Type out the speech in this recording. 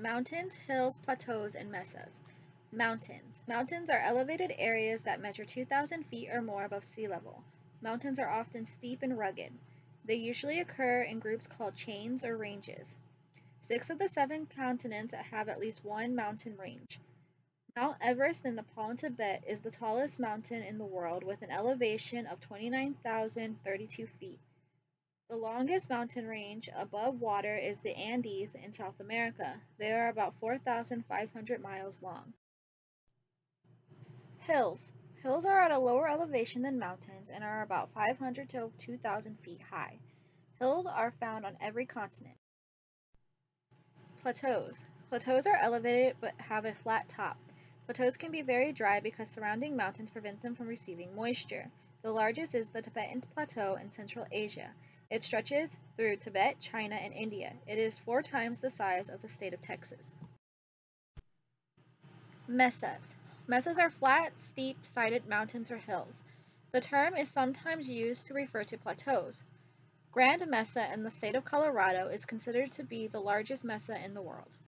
Mountains, hills, plateaus, and mesas. Mountains. Mountains are elevated areas that measure 2,000 feet or more above sea level. Mountains are often steep and rugged. They usually occur in groups called chains or ranges. Six of the seven continents have at least one mountain range. Mount Everest in Nepal and Tibet is the tallest mountain in the world with an elevation of 29,032 feet. The longest mountain range above water is the Andes in South America. They are about 4,500 miles long. Hills. Hills are at a lower elevation than mountains and are about 500 to 2,000 feet high. Hills are found on every continent. Plateaus. Plateaus are elevated but have a flat top. Plateaus can be very dry because surrounding mountains prevent them from receiving moisture. The largest is the Tibetan Plateau in Central Asia. It stretches through Tibet, China, and India. It is four times the size of the state of Texas. Mesas. Mesas are flat, steep-sided mountains or hills. The term is sometimes used to refer to plateaus. Grand Mesa in the state of Colorado is considered to be the largest mesa in the world.